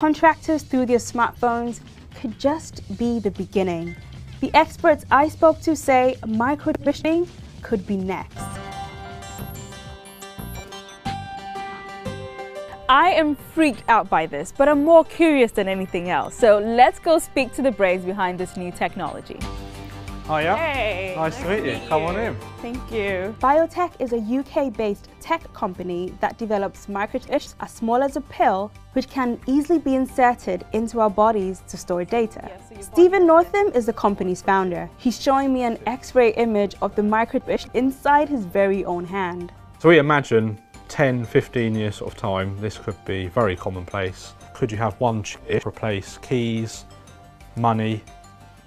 contractors through their smartphones could just be the beginning. The experts I spoke to say microchipping could be next. I am freaked out by this, but I'm more curious than anything else. So let's go speak to the brains behind this new technology. Oh, Hiya. Hey, Nice, to meet you. Come on in. Thank you. BioTeq is a UK-based tech company that develops microchips as small as a pill, which can easily be inserted into our bodies to store data. Yeah, so Steven Northam is the company's founder. He's showing me an X-ray image of the microchip inside his very own hand. So we imagine 10, 15 years sort of time, this could be very commonplace. Could you have one chip replace keys, money,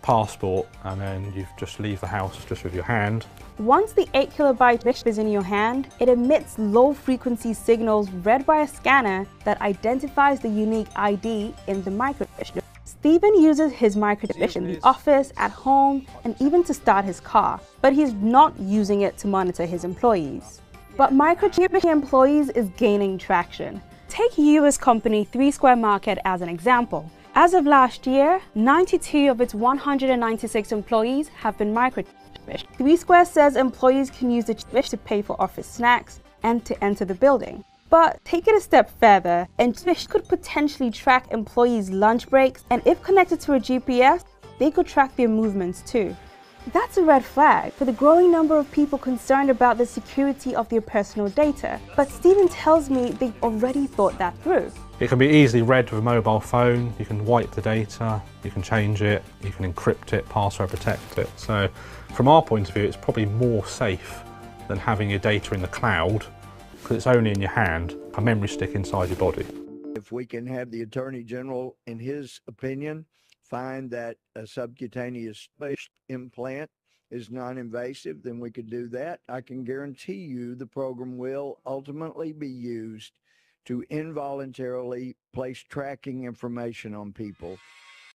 passport, and then you just leave the house just with your hand? Once the 8 kilobyte chip is in your hand, it emits low frequency signals read by a scanner that identifies the unique ID in the microchip. Steven uses his microchip in the office, at home, and even to start his car, but he's not using it to monitor his employees. But microchipping employees is gaining traction. Take US company 3 Square Market as an example. As of last year, 92 of its 196 employees have been microchipped. 3 Square says employees can use the chip to pay for office snacks and to enter the building. But take it a step further, and Chips could potentially track employees' lunch breaks, and if connected to a GPS, they could track their movements too. That's a red flag for the growing number of people concerned about the security of their personal data. But Steven tells me they've already thought that through. It can be easily read with a mobile phone. You can wipe the data, you can change it, you can encrypt it, password protect it. So from our point of view, it's probably more safe than having your data in the cloud because it's only in your hand, a memory stick inside your body. If we can have the Attorney General, in his opinion, find that a subcutaneous implant is non-invasive, then we could do that. I can guarantee you the program will ultimately be used to involuntarily place tracking information on people